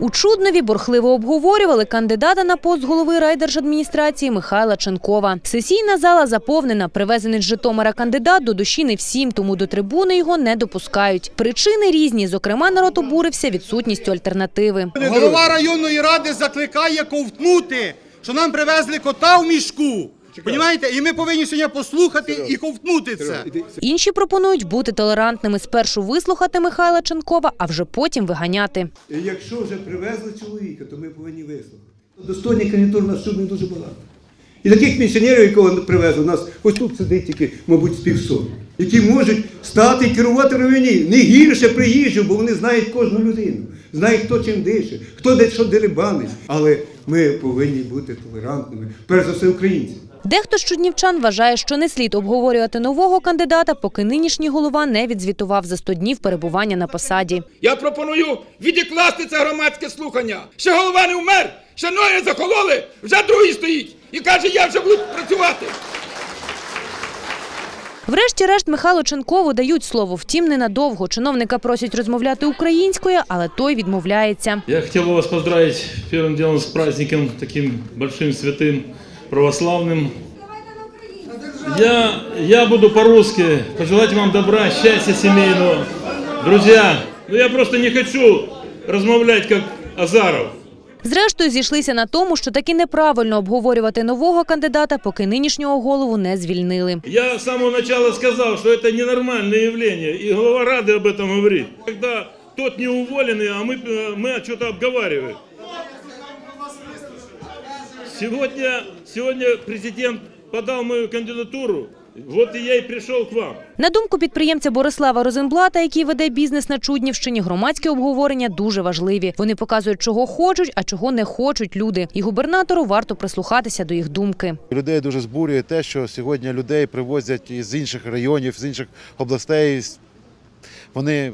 У Чуднові бурхливо обговорювали кандидата на пост голови райдержадміністрації Михайла Ченкова. Сесійна зала заповнена. Привезений з Житомира кандидат до душі не всім, тому до трибуни його не допускають. Причини різні. Зокрема, народ обурився відсутністю альтернативи. Голова районної ради закликає ковтнути, що нам привезли кота в мішку. Понімаєте? І ми повинні сьогодні послухати і ковтнути це. Інші пропонують бути толерантними. Спершу вислухати Михайла Ченкова, а вже потім виганяти. Якщо вже привезли чоловіка, то ми повинні вислухати. Достойних кандидатур у нас сьогодні дуже багато. І таких пенсіонерів, якого привезли, у нас ось тут сидить тільки, мабуть, з півсотні, які можуть стати і керувати районі не гірше приїжджу, бо вони знають кожну людину, знають, хто чим дише, хто де що дерибанить. Але ми повинні бути толерантними, перш за все, українці. Дехто з чуднівчан вважає, що не слід обговорювати нового кандидата, поки нинішній голова не відзвітував за 100 днів перебування на посаді. Я пропоную відікласти це громадське слухання. Ще голова не вмер, ще ноги закололи, вже другий стоїть і каже, я вже буду працювати. Врешті-решт Михайлу Ченкову дають слово, втім ненадовго. Чиновника просять розмовляти українською, але той відмовляється. Я хотел бы вас поздравить первым делом с праздником, таким большим, святым, православным. Я, я буду по-русски. Пожелать вам добра, счастья семейного. Друзья, ну я просто не хочу размовлять как Азаров. Зрештою, зійшлися на тому, що таки неправильно обговорювати нового кандидата, поки нинішнього голову не звільнили. Я с самого начала сказал, что это ненормальное явление, и глава Рады об этом говорит. Когда тот не уволенный, а мы, э, мы что-то обговариваем. Сегодня, сегодня президент подал мою кандидатуру, вот и я и пришел к вам. На думку підприємця Борислава Розенблата, який веде бізнес на Чуднівщині, громадські обговорення дуже важливі. Вони показують, чого хочуть, а чого не хочуть люди. І губернатору варто прислухатися до їх думки. Людей дуже збурює те, що сьогодні людей привозять із інших районів, з інших областей. Вони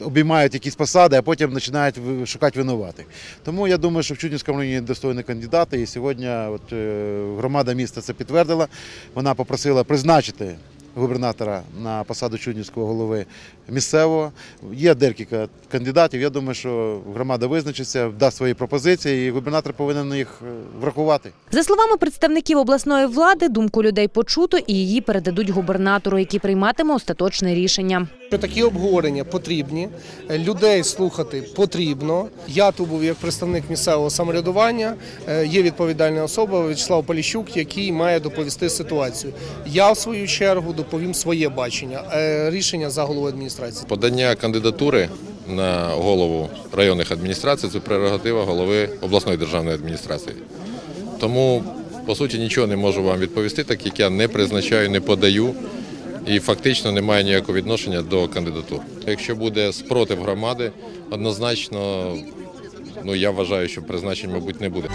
обіймають якісь посади, а потім починають шукати винуватих. Тому я думаю, що в Чуднівському районі достойні кандидати. І сьогодні от, е, громада міста це підтвердила. Вона попросила призначити губернатора на посаду Чуднівського голови місцевого. Є декілька кандидатів. Я думаю, що громада визначиться, дасть свої пропозиції, і губернатор повинен їх е, врахувати. За словами представників обласної влади, думку людей почуто і її передадуть губернатору, який прийматиме остаточне рішення. Що такі обговорення потрібні, людей слухати потрібно. Я тут був як представник місцевого самоврядування. е, Є відповідальна особа Вячеслав Поліщук, який має доповісти ситуацію. Я в свою чергу доповім своє бачення. е, Рішення за головою адміністрації. Подання кандидатури на голову районних адміністрацій це прерогатива голови обласної державної адміністрації. Тому, по суті, нічого не можу вам відповісти, так як я не призначаю, не подаю і фактично не має ніякого відношення до кандидатур. Якщо буде спротив громади, однозначно, ну я вважаю, що призначень, мабуть, не буде.